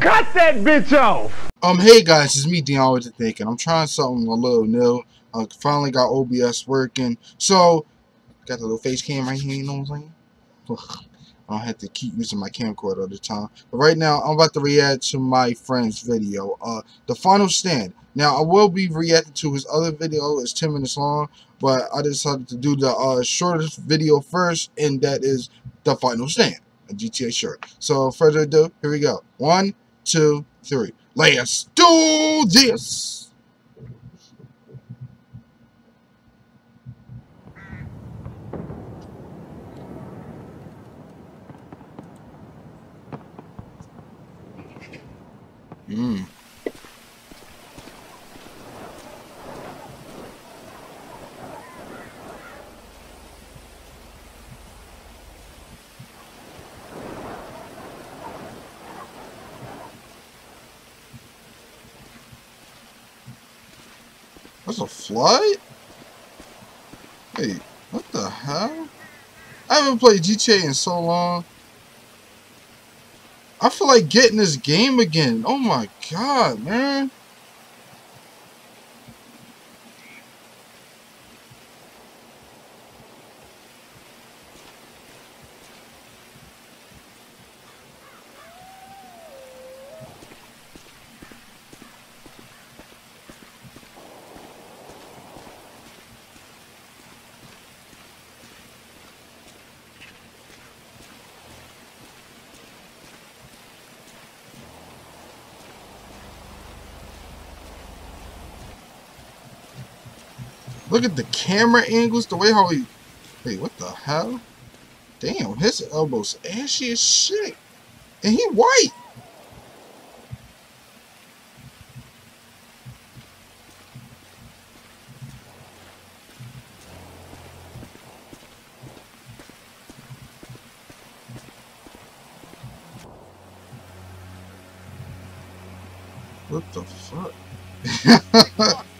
Cut that bitch off! Um, hey guys, it's me, Dion with thinking. I'm trying something a little new. I uh, finally got OBS working. So, got the little face cam right here, you know what I'm saying? I don't have to keep using my camcorder all the time. But right now, I'm about to react to my friend's video, uh, The Final Stand. Now, I will be reacting to his other video. It's 10 minutes long, but I decided to do the uh, shortest video first, and that is The Final Stand, a GTA short. So, further ado, here we go. One, two, three. Let's do this! Mmm. There's a flight? Wait, what the hell? I haven't played GTA in so long. I feel like getting this game again. Oh my god, man. Look at the camera angles, the way how he... Wait, what the hell? Damn, his elbow's ashy as shit. And he white. What the fuck?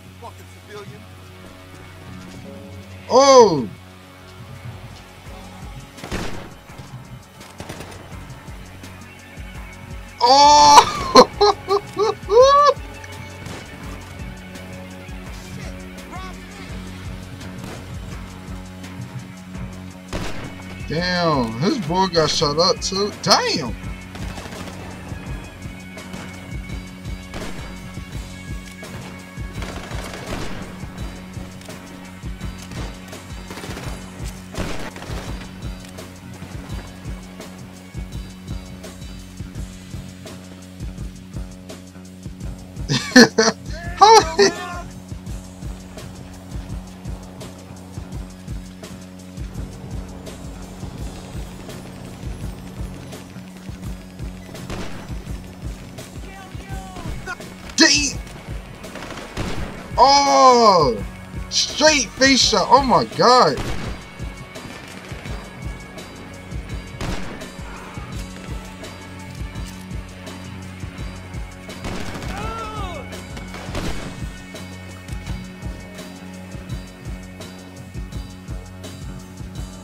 Oh! Oh! Damn, his boy got shot up too. Damn! Oh! Straight face shot. Oh my god.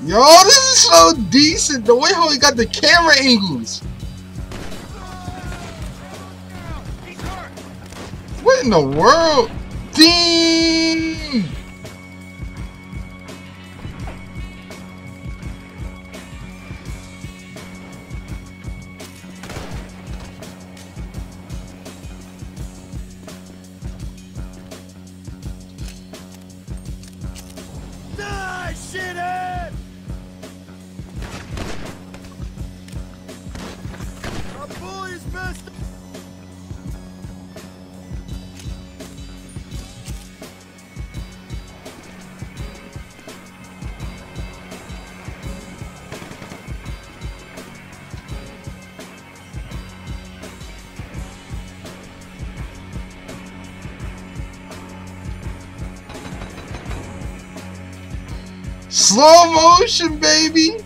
Yo, this is so decent. The way how he got the camera angles. What in the world? Ding! Slow motion, baby.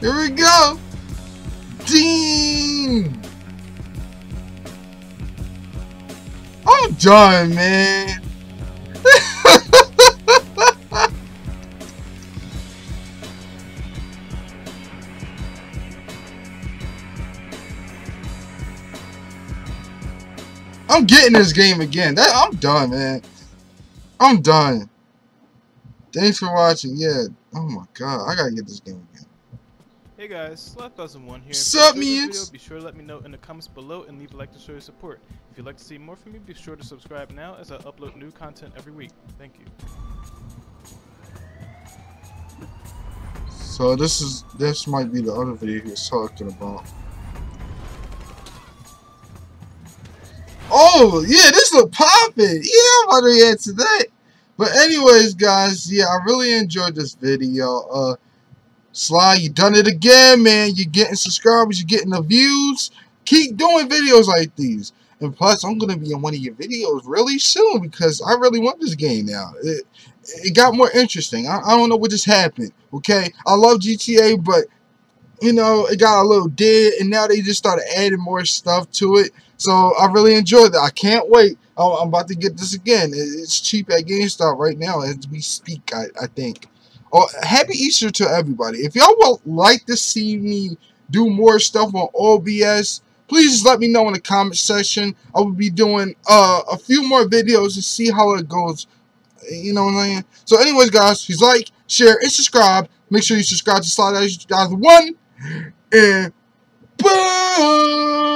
Here we go. Ding. Oh, I'm done, man. I'm getting this game again. That I'm done, man. I'm done. Thanks for watching. Yeah. Oh my god, I gotta get this game again. Hey guys, Slap1001 here. What's If you up, enjoyed this mans? video, Be sure to let me know in the comments below and leave a like to show your support. If you'd like to see more from me, be sure to subscribe now as I upload new content every week. Thank you. So this is this might be the other video he was talking about. Oh yeah, this look popping. Yeah, I'm about to react to that. But anyways, guys, yeah, I really enjoyed this video. Uh, Sly, you done it again, man. You're getting subscribers, you're getting the views. Keep doing videos like these. And plus, I'm gonna be in one of your videos really soon because I really want this game now. It, it got more interesting. I, I don't know what just happened. Okay, I love GTA, but you know it got a little dead, and now they just started adding more stuff to it. So I really enjoyed that. I can't wait. I'm, about to get this again. It's cheap at GameStop right now as we speak. I, I think. Oh, happy Easter to everybody. If y'all would like to see me do more stuff on OBS, please just let me know in the comment section. I will be doing uh, a few more videos to see how it goes. You know what I'm saying? So, anyways, guys, please like, share, and subscribe. Make sure you subscribe to Slide Guys One. And boom!